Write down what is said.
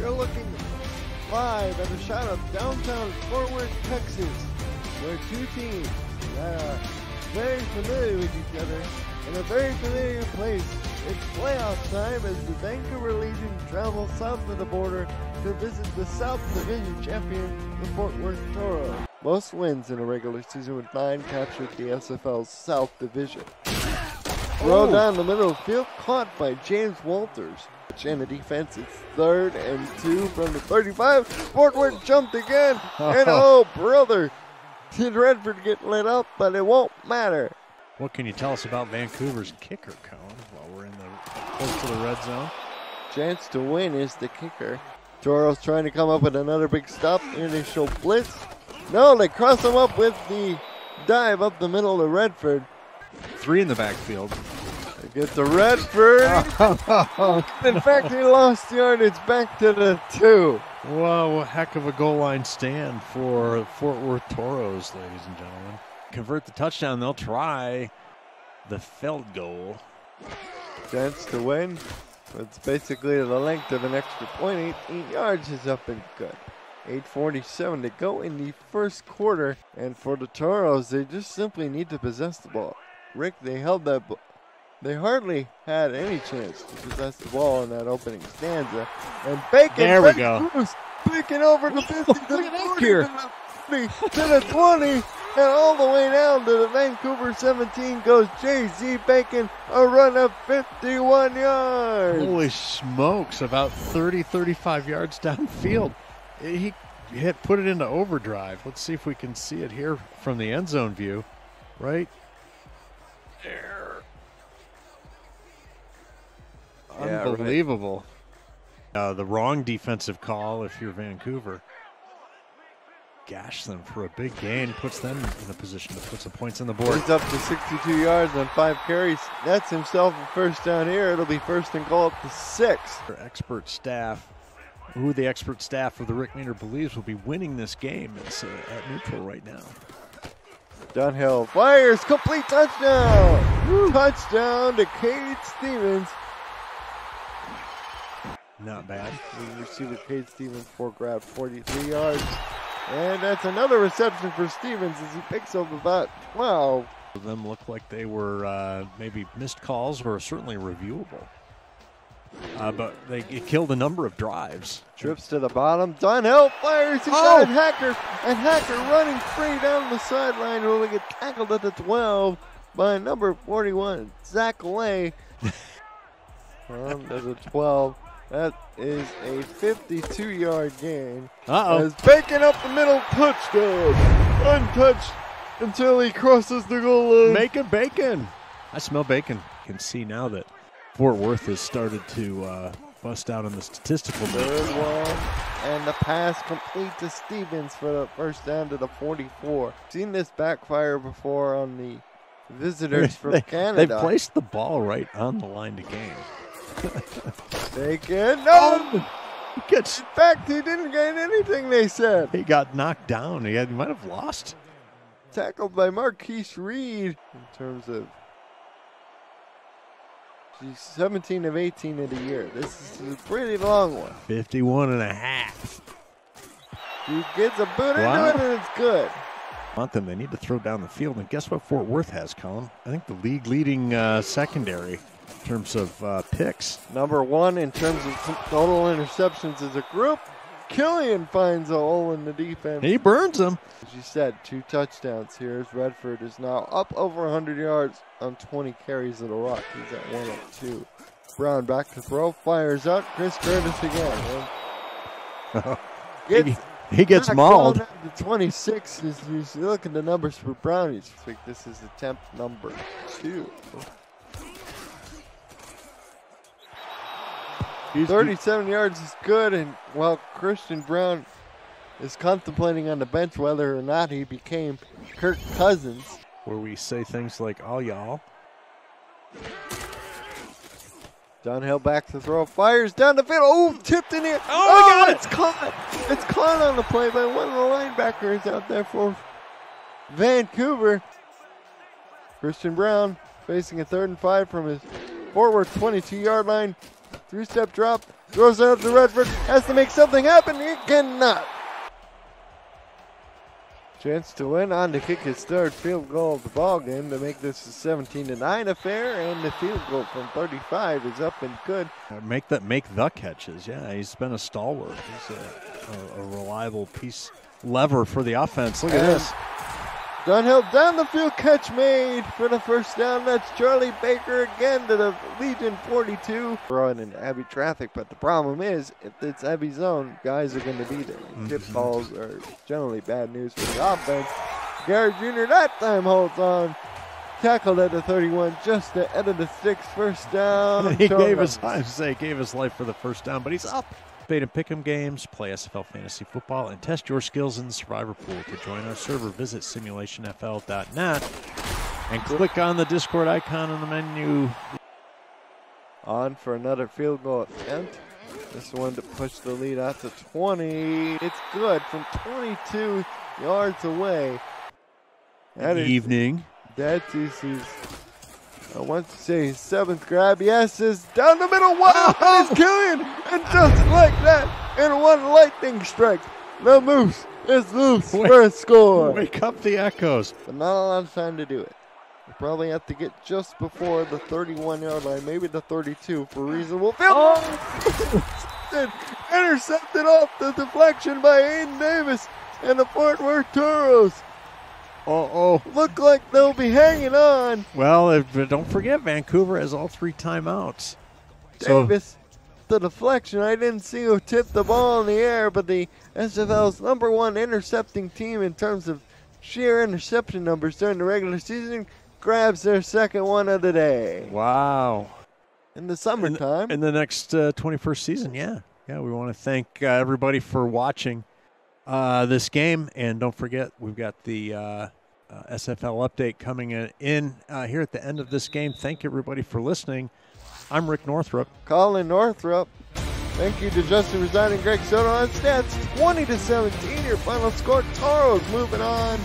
You're looking live at a shot of downtown Fort Worth, Texas, where two teams that are very familiar with each other in a very familiar place. It's playoff time as the Vancouver Legion travels south of the border to visit the South Division champion, the Fort Worth Toro. Most wins in a regular season with nine captured the SFL's South Division. Throw Oh. down the middle of the field, caught by James Walters. And the defense is third and two from the 35. Fort Worth jumped again, and oh brother, did Redford get lit up, but it won't matter. What can you tell us about Vancouver's kicker cone while we're in the close to the red zone? Chance to win is the kicker. Toros trying to come up with another big stop. Initial blitz. No, they cross him up with the dive up the middle to Redford. Three in the backfield. They get to Redford. In fact, he lost the yardage back to the two. Whoa, a heck of a goal line stand for Fort Worth Toros, ladies and gentlemen. Convert the touchdown, they'll try the field goal. Chance to win. It's basically the length of an extra point. 18 yards is up and good. 8.47 to go in the first quarter. And for the Toros, they just simply need to possess the ball. Rick, they held that. b- They hardly had any chance to possess the ball in that opening stanza. And Bacon, There we go. loose, Bacon over the 50 to the 40 here. to the 50 to the 20 and all the way down to the Vancouver 17 goes J.Z. Bacon, a run of 51 yards. Holy smokes, about 30, 35 yards downfield. He hit, put it into overdrive. Let's see if we can see it here from the end zone view. Right Yeah, right. Unbelievable. Uh, the wrong defensive call if you're Vancouver. Gash them for a big gain, puts them in a position to put some points on the board. He's up to 62 yards on five carries. That's himself a first down here. It'll be first and goal up to six. Our expert staff, who the expert staff of the Rick Meaner believes will be winning this game, is uh, at neutral right now. Dunhill fires, complete touchdown. Touchdown to Cade Stevens. Not bad. We receiver Cade Stevens for grab 43 yards. And that's another reception for Stevens as he picks up about 12. Them look like they were uh, maybe missed calls or certainly reviewable. Uh, but they it killed a number of drives. Trips to the bottom. Dunhill fires. He's Oh! Hacker. And Hacker running free down the sideline will get tackled at the 12 by number 41, Zach Lay. um, there's a 12. That is a 52 yard gain. Uh oh. As Bacon up the middle, touchdown. Untouched until he crosses the goal line. Making bacon. I smell bacon. You can see now that Fort Worth has started to uh, bust out on the statistical Third one, and the pass complete to Stevens for the first down to the 44. Seen this backfire before on the visitors from They, Canada. they placed the ball right on the line to gain. Bacon, no! He gets In fact, he didn't gain anything, they said. he got knocked down. He, had, he might have lost. Tackled by Marquise Reed in terms of She's 17 of 18 of the year. This is a pretty long one. 51 and a half. He gets a boot Wow. into it, and it's good. Want them? They need to throw down the field. And guess what? Fort Worth has, Colin. I think the league leading uh, secondary in terms of uh, picks. Number one in terms of total interceptions as a group. Killian finds a hole in the defense. He burns them. As you said, two touchdowns here as Redford is now up over 100 yards on 20 carries of the rock. He's at 102. Brown back to throw, fires up. Chris Curtis again. And He, gets he gets mauled. The 26. is you look at the numbers for Brown, you think this is attempt number two. He's- 37 yards is good, and while Christian Brown is contemplating on the bench whether or not he became Kirk Cousins, Where we say things like, oh, y'all. Dunhill back to throw, fires down the field. Oh, tipped in here. Oh, we got oh, it. it's caught. It's caught on the play by one of the linebackers out there for Vancouver. Christian Brown facing a third and five from his forward 22 yard line. Three step drop, Throws out to Redford. Has to make something happen. He cannot. Chance to win on to kick his third field goal of the ball game to make this a 17 to 9 affair, and the field goal from 35 is up and good. Uh, Make that make the catches. Yeah, he's been a stalwart. He's a, a, a reliable piece lever for the offense. Look at And this. Dunhill down the field catch made for the first down. That's Charlie Baker again to the Legion 42. We're in Abbey traffic, but the problem is if it's Abbey zone, guys are going to be there. Mm-hmm. Tip balls are generally bad news for the offense. Garrett Jr. that time holds on. Tackled at the 31 just the end of the sticks. First down. he gave his. I say gave his life for the first down, but he's up. Beta Pick'em games, play SFL fantasy football, and test your skills in the Survivor Pool. To join our server, visit simulationfl.net and click on the Discord icon on the menu. On for another field goal attempt. This one to push the lead out to 20. It's good from 22 yards away. That is Evening. That is his, I want to say his seventh grab. Yes, is down the middle. Wow, and he's killing. And just like that, in one lightning strike, the Moose is loose Wait- for a score. Wake up the echoes. But not a lot of time to do it. We probably have to get just before the 31 yard line, maybe the 32 for reasonable field. Oh! Intercepted off the deflection by Aiden Davis and the Fort Worth Toros. Oh, oh. Look like they'll be hanging on. Well, if, but don't forget, Vancouver has all three timeouts. So the deflection. I didn't see who tipped the ball in the air, but the SFL's number one intercepting team in terms of sheer interception numbers during the regular season grabs their second one of the day. wow. In the summertime, in the next uh, 21st season. Yeah, yeah. We want to thank uh, everybody for watching uh, this game, and don't forget we've got the uh, uh, SFL update coming in, uh, here at the end of this game. Thank you everybody for listening. I'm Rick Northrup. Colin Northrup. Thank you to Justin Resign and Greg Soto on stats. 20 to 17, your final score. Toros moving on.